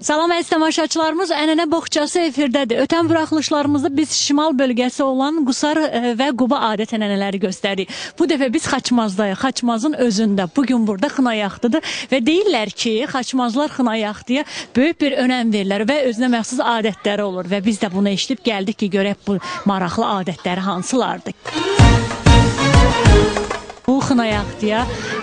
Salam əziz tamaşaçılarımız, ənənə boğçası efirdədir. Ötən buraxılışlarımızda biz şimal bölgəsi olan Qusar e, və Quba adət ənənələri göstəririk. Bu dəfə biz Xaçmazdayıq, Xaçmazın özündə. Bu gün burada xınayaxtıdır və deyirlər ki, Xaçmazlar xınayaxtıya böyük bir önəm verirlər və özünə məxsus adətləri olur və biz də bunu eşidib gəldik ki, görək bu maraqlı adətləri hansılardır. Bu xınayaxtıya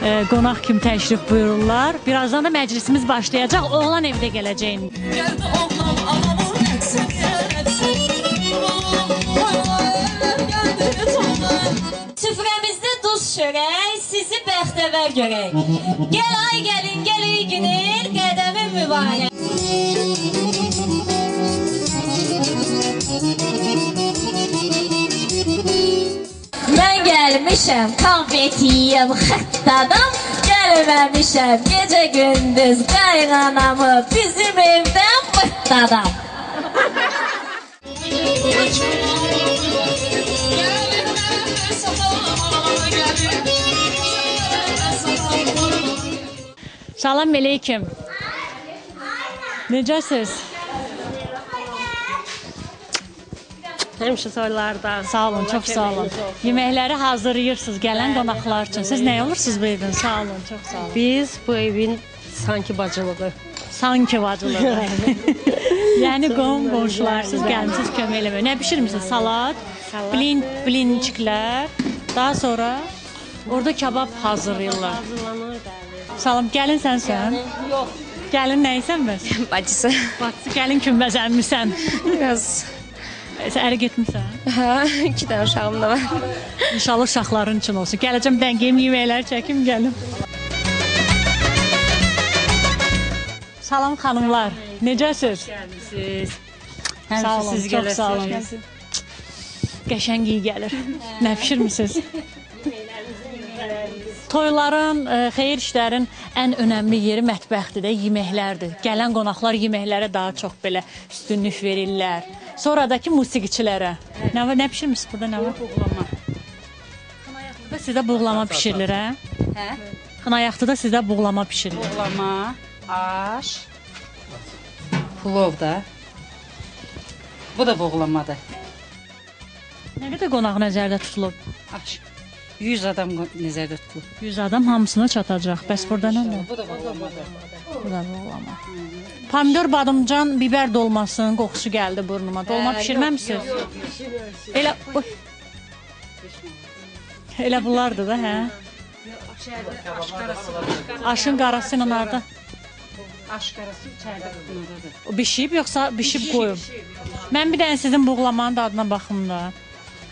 e, qonaq kimi təşrif buyururlar. Birazdan da məclisimiz başlayacaq. Oğlan evdə gələcəyin. Geldi oğlan etsin Geldi tuğdan Süfrəmizdə duz çörək, sizi bəxtəvər görək. Gəl ay gəlin, gəl ey günür, qədəmi mübarək. vermişim Konfetiyim hıttadım Gelivermişim gece gündüz Kaynanamı bizim evden bıttadım Salam aleyküm. Necəsiz? Həmişə soylarda. Sağ olun, çox sağ olun. Yeməkləri hazırlayırsınız gələn qonaqlar üçün. Siz nə olursunuz bu evin? Sağ olun, çox sağ olun. Biz bu evin sanki bacılığı. Sanki vacılığı. yəni qonum qonşularsız gəlmisiniz kömək eləməyə. Nə bişirmisiniz? Salat, Salat. blin, blinçiklər. Daha sonra orada kabab hazırlayırlar. Hazırlanır bəli. Salam, gəlin sənsən? Yox, Gəlin nə isə bəs? bacısı. Bacısı gəlin kim bəzənmisən? Biraz. Sən ərə getmisən? Hə, iki dənə uşağım da var. İnşallah uşaqların üçün olsun. Gələcəm dəngəyim yeməklər çəkim gəlim. Salam xanımlar. Necəsiz? Gəlmisiniz. Sağ olun, siz çox sağ olun. Qəşəng iyi gəlir. Nə bişirmisiniz? Toyların, e, xeyir işlərin ən önəmli yeri mətbəxdir də, yeməklərdir. Gələn qonaqlar yeməklərə daha çox belə üstünlük verirlər. Sonradakı musiqiçilərə. Nə var, nə bişirmisiniz burada, nə var? Buğlama. Və sizdə buğlama bişirilir, hə? Hə? Xınayaqda da sizdə buğlama bişirilir. Buğlama, aş, plov da. Bu da buğlamadır. Nə qədər qonaq nəzərdə tutulub? Aş. 100 adam nəzərdə tutulur. 100 adam hamısına çatacaq. Bəs burada nə var? Bu da. Bu da buğlama. Pomidor, badımcan, biber dolmasının qoxusu gəldi burnuma. Dolma bişirməmisiniz? Elə Oy. Elə bunlardır da, hə? Aşın qarası ilə harda? Aşqarası içəridə bundadır. O bişib yoxsa bişib qoyub? Mən bir dənə sizin buğlamanın dadına baxım da.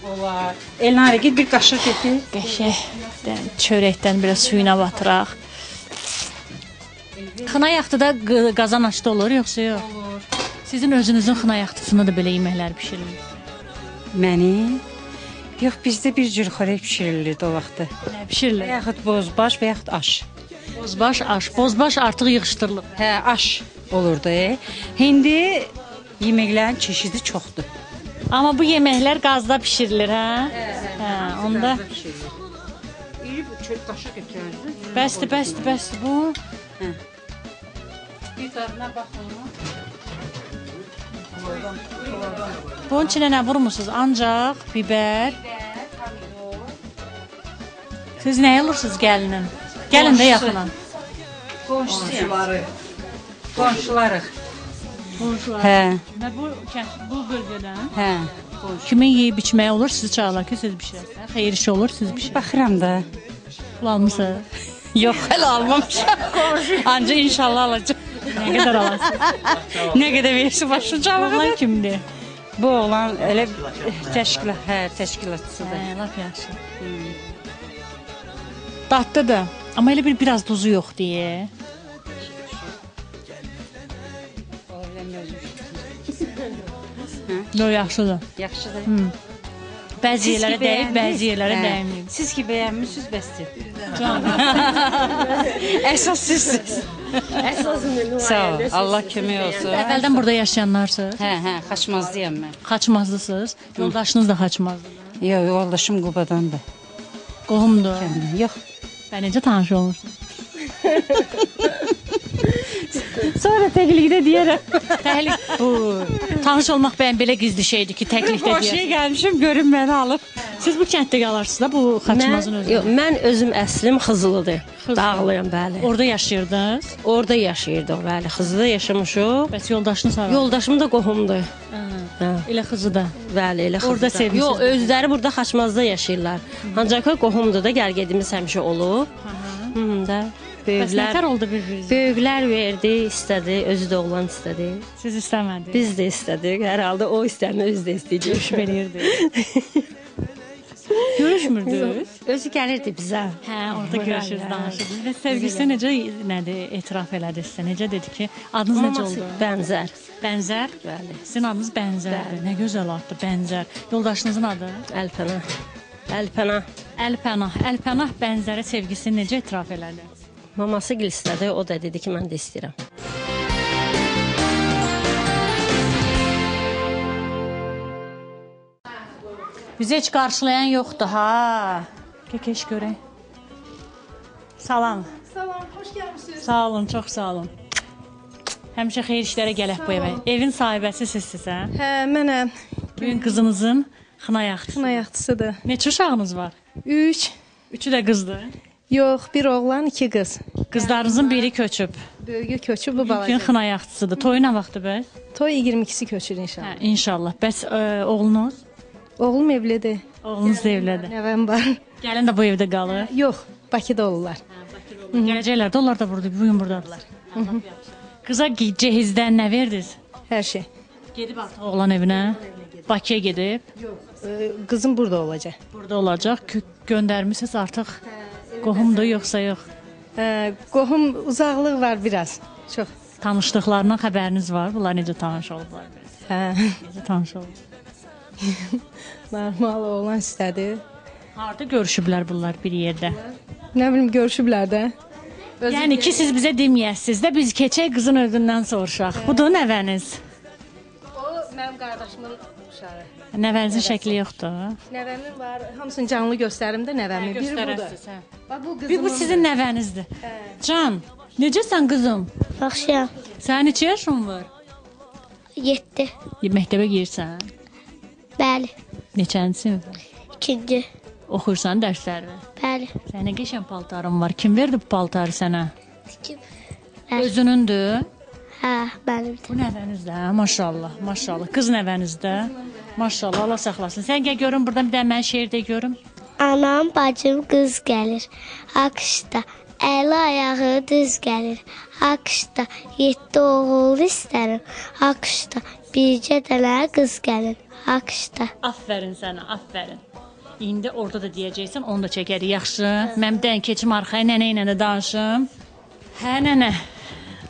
Olar. Elnarə git bir qaşıq gətir. Qəşəngdən, çörəkdən biraz suyuna batıraq. Xına yaxtıda q- qazan aşdı olur yoxsa yox? Olur. Sizin özünüzün xına yaxtısında da belə yeməklər bişirilir. Məni Yox, bizdə bir cür xörək bişirilirdi o vaxtda. Nə Və bişirilir? yaxud bozbaş və yaxud aş. Bozbaş aş. Bozbaş artıq yığışdırılıb. Hə, aş olurdu. E. İndi yeməklərin çeşidi çoxdur. Amma bu yeməklər qazda bişirilir, hə? Hə, onda İri bu çöp qaşıq götürərdin. bəsdir, bəsdir, bəsdir bu. Bir dadına bax onu. Bunun içinə nə vurmusunuz? Ancaq biber. Siz nə alırsınız gəlinin? Gəlin də yaxına. Qonşusuyam. Qonşularıq. Qonşular. Hə, Və bu kənd, bu bölgədən hə. Qonşu. kimin yeyib içməyi olur, siz çağırlar ki, siz bişirəsiniz. Xeyir işi olur, siz bişirirsiniz. Baxıram da. Pul almısınız? Yox, hələ almamışam. Ancaq inşallah alacağam. Nə qədər alasınız? Nə qədər versə başlayacağım. Oğlan kimdir? Bu oğlan elə təşkilat, hə, təşkilatçısıdır. Hə, lap yaxşı. Dadlı da. Amma elə bir biraz duzu yox deyə. Ola bilər mövzu. Yo, yaxşıdır. Yaxşıdır. Bəzi Siz ki yerlərə dəyib, bəzi yerlərə Hə. dəyməyib. Siz ki bəyənmisiniz bəsdir. Əsas sizsiz. Sağ ol. Allah kömək olsun. Əvvəldən burada yaşayanlarsınız. Hə, hə, Xaçmazdıyam mən. Xaçmazlısınız. Yoldaşınız da Xaçmazlıdır. Yox, yoldaşım Qubadandır. Qohumdur. Yox. Və necə tanış olmusunuz? Sonra təklikdə deyərəm. Təklik bu tanış olmaq bəyəm belə gizli şeydir ki, təklikdə Boş deyər. şey gəlmişim, görün məni alıb. Siz bu kənddə qalarsınız da bu Xaçmazın özündə. yox, mən özüm əslim Xızılıdır. Xızılı. Dağlıyam bəli. Orada yaşayırdınız. Orada yaşayırdıq bəli. Xızıda yaşamışıq. Bəs yoldaşınız hara? Yoldaşım da qohumdur. Hə. Elə Xızıda. Bəli, elə Xızıda. Orada sevmisiniz. Yox, özləri burada Xaçmazda yaşayırlar. Ancaq qohumdur da gəl gedimiz həmişə olub. Hı da. Bəs nətər Böyüklər oldu bir-birinizə? Böyüklər verdi, istədi, özü də oğlan istədi. Siz istəmədiniz. Biz də istədik. Hər halda o istəyəni öz də istəyir. verirdi. Görüşmürdünüz? Özü gəlirdi bizə. Hə, orada görüşürüz, danışırdınız. Və sevgisi necə nədir etiraf elədi sizə? Necə dedi ki, adınız necə oldu? bənzər. Bənzər. Bəli. Sizin adınız Bənzərdir. Nə gözəl addır, Bənzər. Yoldaşınızın adı? Əlpənah. Əlpənah. Əlpənah. Əlpənah Bənzərə sevgisini necə etiraf elədi? Maması gil istədi, o da dedi ki, mən də istəyirəm. Bizi heç qarşılayan yoxdur ha. Kekeş görək. Salam. Salam, xoş gəlmisiniz. Sağ olun, çox sağ olun. Həmişə xeyir işlərə gələk bu evə. Evin sahibəsi sizsiz hə? Hə, mənəm. Bu gün qızınızın xına yaxtısı. Xına yaxçısıdır. Neçə uşağınız var? 3. Üçü də qızdır. Yox, bir oğlan, iki qız. Qızlarınızın biri köçüb. Böyüyü köçüb bu balaca. xına yaxtısıdır. Toyu nə vaxtdır bəs? Toy 22-si köçür inşallah. Hə, inşallah. Bəs ə, oğlunuz? Oğlum evlidir. Oğlunuz da evlədir. Nəvəm var. Gəlin də bu evdə qalır. Yox, Bakıda olurlar. Gələcəklər də onlar da burada, bu gün burdadılar. Qıza gi- cehizdən nə verdiniz? Hər şey. Gedib artıq oğlan evinə. Bakıya gedib. Ee, Qızım burada olacaq. Burada olacaq. Gö göndərmisiniz artıq. Qohumdur yoxsa yox? Hə, qohum uzaqlıq var biraz. Çox. Tanışdıqlarından xəbəriniz var? Bunlar necə tanış olublar? bəs? Hə, Necə tanış olublar? normal oğlan istədi. Harda görüşüblər bunlar bir yerdə? Nə bilim görüşüblər də. Özü Yəni ki siz bizə deməyəsiniz də biz keçək qızın özündən soruşaq. Budur nəvəniz. o mənim qardaşımın uşağı. Nəvənizin şəkli yoxdur. Nəvəmin var. Hamısını canlı göstərim də nəvəmin. Biri budur. Hə. Bax bu Bir qızım. bu sizin nəvənizdir. Can, necəsən qızım? Yaxşıyam. Sənin neçə yaşın var? 7. Məktəbə girirsən? Bəli. Neçənci sinif? İkinci. Oxuyursan dərsləri? Bəli. Sənin nə qəşəng paltarın var. Kim verdi bu paltarı sənə? Kim? Bəli. Özünündür. Hə, mənimdir. Bu nəvənizdə, maşallah, maşallah. Qız nəvənizdə. Maşallah, Allah saxlasın. Sən gəl görüm burdan bir də mən şeir də görüm. Anam, bacım qız gəlir. Akışda əli ayağı düz gəlir. Akışda 7 oğul istərim. Akışda bircə dənə qız gəlir. Akışda Aferin sənə, aferin. İndi orada da deyəcəksən, onu da çəkərik. Yaxşı. Mən dən keçim arxaya nənə ilə də danışım. Hə nənə.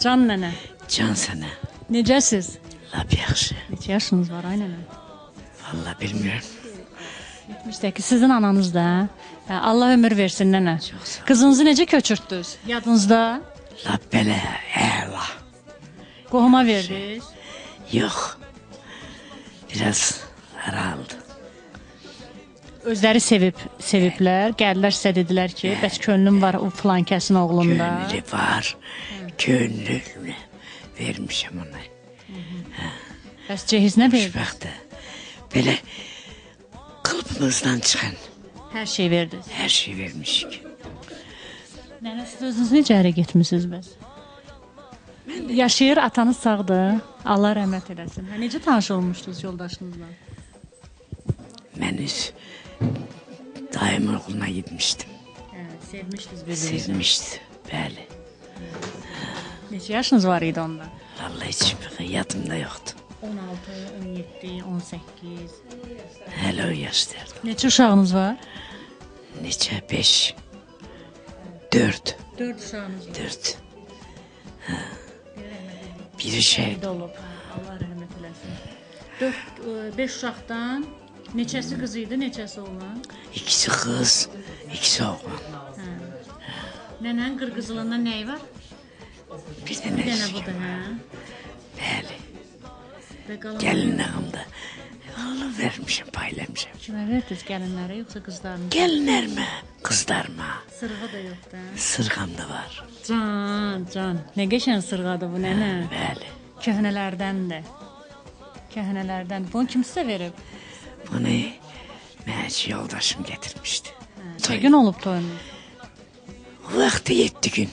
Can nənə. Can sənə. Necəsiz? Lap yaxşı. Neçə yaşınız var ay nənə? Vallahi bilmirəm. 78. Sizin ananız da. Hə, Allah ömür versin nənə. Qızınızı necə köçürtdünüz? Yadınızda? Lap belə əla. Qohuma verdiniz. Yox. Biraz haraldı. Özləri sevib, seviblər. Gəldilər sizə dedilər ki, bəs könlüm var o filan kəsin oğlunda. Gönlü var. Gönlünü vermişəm ona. Bəs cehiz nə verdi? Xoşbəxtə. Belə qılıbımızdan çıxan Hər şey verdiniz. hər şey vermişik. Nənə siz özünüz necə ərə getmisiniz bəs? Yaşayır, atanız sağdır. Allah rəhmət eləsin. Hə, necə tanış olmuşdunuz yoldaşınızla? Mən öz dayım oğluna gitmişdim. Hə, sevmişdiniz bir-birinizi. Sevmişdi. Bəli. Neçə yaşınız var idi onda? Vallahi heç bir yadımda yoxdur. 16, 17, 18. Hələ o yaşdaydım. Neçə uşağınız var? Neçə? 5 4 4 uşağınız var. 4 Biri şey Evdə olub. Hə, Allah rəhmət eləsin. 4 5 uşaqdan neçəsi qız idi, neçəsi oğlan? ikisi kız, ikisi oğlan. Nənənin qırqızılığında nəyi var? Hə? bəli. Gəlin ağımda. Oğlu vermişim, paylamışım. Kimə verdiniz gəlinlərə yoxsa qızlarınıza? Gelinlerime, kızlarıma, Sırğa da yoxdur. hə? sırgam da var. Can, can. Nə qəşəng sırğadır bu nənə. Bəli. Köhnələrdəndir. Köhnələrdən. Bunu kim sizə verib? Bunu məhəc yoldaşım getirmişti. Neçə gün olub toyunuz? Vaxtı yetdi gün.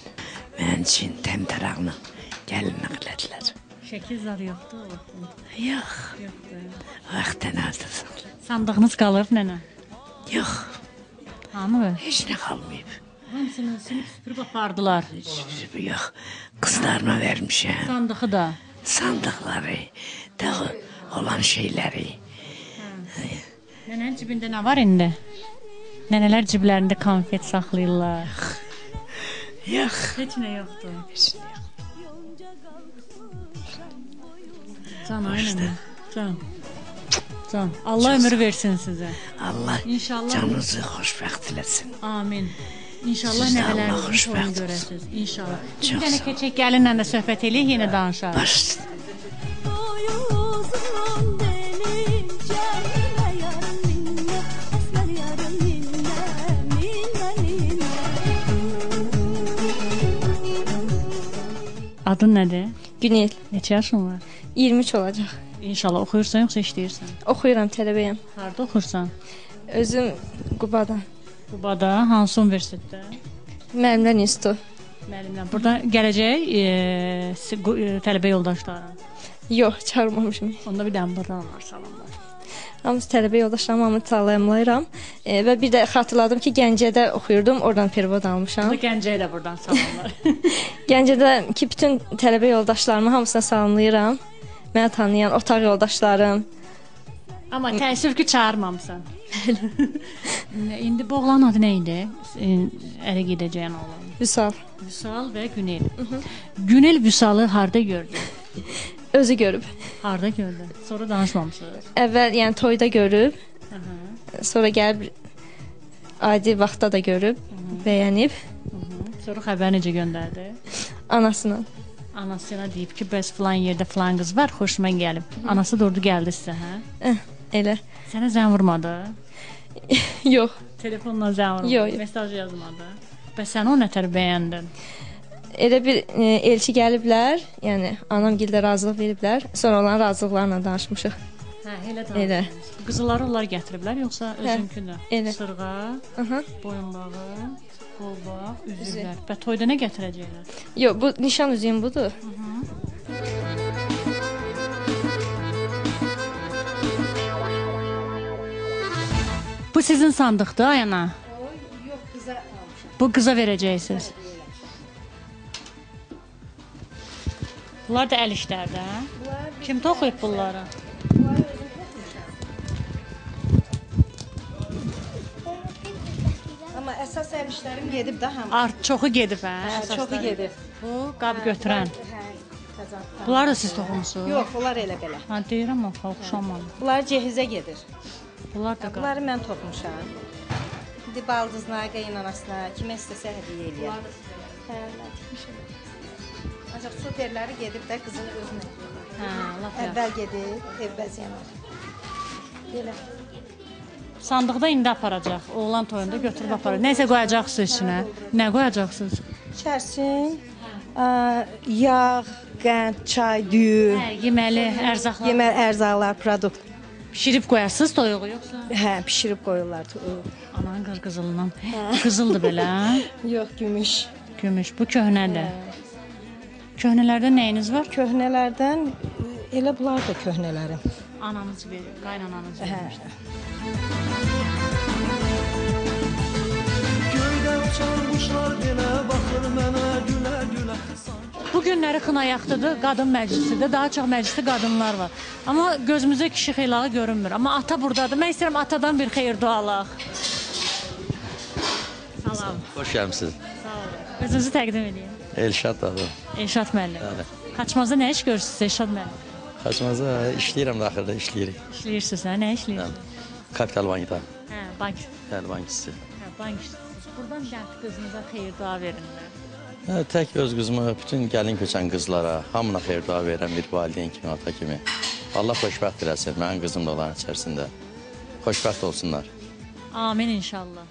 Mən üçün təmtərağını gəlin nəqlədilər. Şəkil zad yoxdur. Yox, Yoxdur. vaxtdan azdır. Sandığınız qalıb nənə. Yox, Hamı heç nə qalmayıb. hamısını süpürüb apardılar. Yox, qızlarıma vermişəm. Sandığı da. Sandıqları, daha olan şeyləri. Nənənin cibində nə var indi? Nənələr ciblərində konfet saxlayırlar. Yox, Yoxdur. heç nə yox. Can aynı. Can. Can. Allah ömür versin sizə. Allah İnşallah. canınızı xoşbəxt eləsin. Amin. İnşallah nəvələrinizin xoşbəxt görəsiniz. İnşallah. Bir dənə keçək gəlinlə də söhbət eləyək, yenə danışarıq. Baş Uzun Adın nədir? Günel Neçə yaşın var? 23 olacaq. İnşallah oxuyursan yoxsa işləyirsən? Oxuyuram, tələbəyəm. Harda oxursan? Özüm Qubadan. Qubada, hansı universitetdə? Müəllimlər institutu. Müəllimlə. Burada gələcək e, e, tələbə yoldaşların. Yox, çağırmamışım. Onda bir dənə buradan var salamlar. Hamısı tələbə yoldaşlarım, hamını salamlayıram. E, və bir də xatırladım ki, Gəncədə oxuyurdum, oradan pervod almışam. Bu Gəncəyə də buradan salamlar. Gəncədəki bütün tələbə yoldaşlarımı hamısına salamlayıram. Məni tanıyan otaq yoldaşlarım. Amma təəssüf ki, çağırmamısan. İndi bu oğlan adı nə idi? E, Ərə gedəcəyin oğlan. Vüsal Vüsal və Günel. Günel Vüsalı harda gördü? özü görüb. Harda gördü? Sonra danışmamısınız. Əvvəl yəni toyda görüb, Aha. sonra gəlib adi vaxtda da görüb, bəyənib Sonra xəbər necə göndərdi? anasına. Anasına deyib ki, bəs filan yerdə filan qız var, xoşuma gəlib. Anası durdu gəldi sizə, hə? Eh, elə. Sənə zəng vurmadı? Yox. Telefonla zəng vurmadı? Yox. Mesaj yazmadı? Bəs sən o nətər bəyəndin? Elə bir e, elçi gəliblər, yəni anam gildə razılıq veriblər. Sonra onların razılıqlarla danışmışıq. Hə, elə Elə. Qızları onlar gətiriblər yoxsa özünkünü? elə. Sırğa, Aha. boyunbağı, qolbaq, üzüklər. Və toyda nə gətirəcəklər? Yox, bu nişan üzüyüm budur. Bu sizin sandıqdır, ayana. Yox, qıza Bu qıza verəcəksiniz. Bunlar da əl işlərdə. hə? Kim toxuyub bunları? Amma əsas ev işlərim gedib də hamı. Art çoxu gedib hə? Çoxu əsasları. gedib. Bu qab götürən. Hə, təzə. Bunlar da siz toxumusunuz? Yox, bunlar elə belə. Ha deyirəm axı oxşamadı. Bunlar cehizə gedir. Bunlar da qab. Bunları mən toxumuşam. İndi baldızına, qaynanasına, kimə istəsə hədiyyə eləyər. Hə, mən tikmişəm. Ancaq superləri gedib də qızın özünə. Hə, lap yaxşı. Əvvəl gedib, ev bəzəyən. Belə. Sandıqda indi aparacaq. Oğlan toyunda götürüb aparacaq. Nəsə qoyacaqsınız içinə. Nə qoyacaqsınız? İçərsin, ə, yağ, qənd, çay, düyü, Hə, yeməli ərzaqlar. yemək ərzaqlar, produkt. Bişirib qoyarsınız toyuğu yoxsa? Hə, bişirib qoyurlar. Anan qırqızılından. Qızıldır belə. hə? Yox, gümüş. Gümüş. Bu köhnədir. Köhnələrdə nəyiniz var? Köhnələrdən elə bunlar da köhnələrim. Ananız verir, qaynananız vermişdir. Göydən uçan quşlar belə baxır mənə gülə gülə Bu günləri xına yaxtıdır, qadın məclisidir. Daha çox məclisdə qadınlar var. Amma gözümüzə kişi xeylağı görünmür. Amma ata burdadır. Mən istəyirəm atadan bir xeyir dualıq. Salam. Xoş gəlmisiniz. Sağ olun. Özünüzü təqdim edin. Elşad adı. Elşad müəllim. Bəli. Qaçmazda nə iş görürsüz Elşad müəllim? Xaçmazda işləyirəm daxildə işləyirik. İşləyirsiniz, hə? Nə işləyirsiniz? Kapital bankda. Hə, bank. Bəli, bankçısı. Hə, bank işləyirsiniz. Buradan gəl qızınıza xeyir dua verin. Hə, tək öz qızıma, bütün gəlin köçən qızlara, hamına xeyir dua verirəm bir valideyn kimi, ata kimi. Allah xoşbəxt eləsin. Mənim qızım da onların içərisində. Xoşbəxt olsunlar. Amin inşallah.